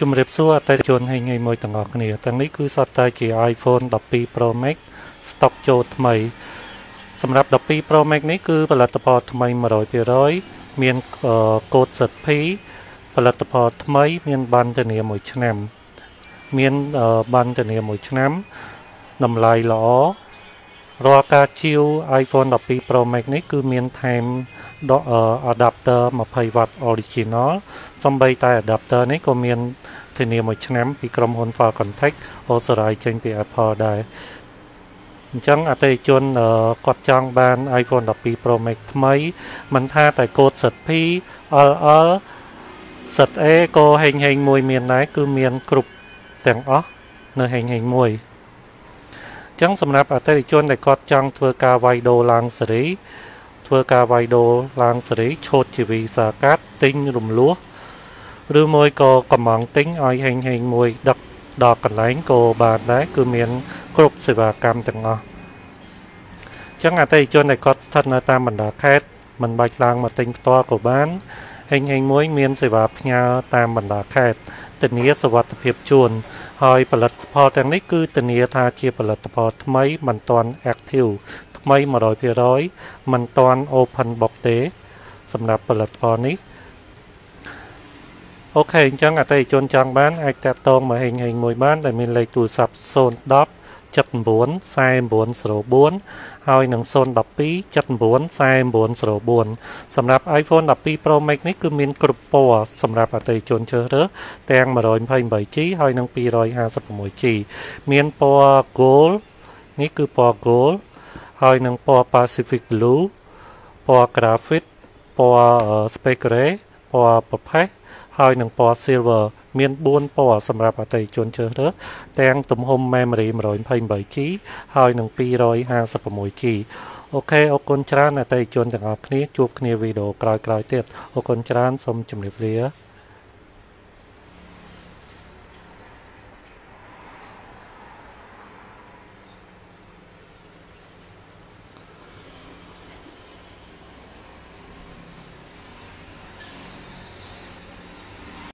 ជំរាបសួរអតិថិជនហើយថ្ងៃមួយទាំងអស់គ្នាទាំងនេះគឺសតតែជា iPhone 12 Pro Max ស្តុកចូលថ្មី សម្រាប់12 Pro Max នេះគឺផលិតផលថ្មី100%មានកូដសិទ្ធិភីផលិតផលថ្មី មានបានធានា1ឆ្នាំ មានបានធានា1ឆ្នាំតម្លៃល្អ រាល់ការជាវ iPhone 12 Pro Max នេះគឺមានថែម adapter 20W original សំបីតែ adapter នេះក៏មានធានាមួយឆ្នាំពីក្រុមហ៊ុន Falcontech អូស្ត្រាលីចេញពី Apple ដែរអញ្ចឹងអតិថិជនគាត់ចង់បាន iPhone 12 Pro Max ថ្មីមិនថាតែកូដសិទ្ធ P LL សិទ្ធ A ក៏ហេងហេងមួយមានដែរគឺមានគ្រប់ទាំងអស់នៅហេងហេងមួយ ចឹងសម្រាប់អតិថិជនដែលគាត់ចង់ធ្វើការវាយដូរឡើងសេរីធ្វើការវាយដូរឡើងសេរីឆូតជាវីសាកាត់ទិញរំលោះឬមួយក៏កំងទិញឲ្យហេងហេងមួយដឹកដល់កន្លែងក៏បានដែរគឺមាន គ្រប់សេវាកម្មទាំងអស់ចឹងអតិថិជនដែលគាត់ស្ថិតនៅតាមបណ្ដាខេត្តមិនបាច់ឡើងមកទិញផ្ទាល់ក៏បានហេងហេងមួយមានសេវាផ្ញើតាមបណ្ដាខេត្ត ធានាសុវត្ថិភាពជួនហើយផលិតផលទាំងនេះគឺធានាថាជាផលិតផលថ្មីមិនទាន់ active ថ្មី100%មិនទាន់ open box ទេ សម្រាប់ផលិតផលនេះអូខេអញ្ចឹងអតិថិជនចង់បានអាចតាក់ទងមកហេងហេងមួយបានដែលមានលេខទូរស័ព្ទ010 79 4904ហើយនឹង012 79 4904សម្រាប់ iPhone 12 Pro Max នេះគឺមានគ្រប់ពណ៌សម្រាប់អតិថិជនជ្រើសរើសទាំង 128G ហើយនិង 256G មានពណ៌ Gold នេះគឺពណ៌ Gold ហើយនឹងពណ៌ Pacific Blue ពណ៌ Graphite ពណ៌ Space Gray ពណ៌ប្រផេះ ហើយនឹងពណ៌ Silver មាន4ពណ៌សម្រាប់អតិថិជនជ្រើសរើសទាំងទំហំ memory 128G ហើយនឹង 256G អូខេអរគុណច្រើនអតិថិជនទាំងអស់គ្នាជួបគ្នាវីដេអូក្រោយៗទៀតអរគុណច្រើនសូមជម្រាបលា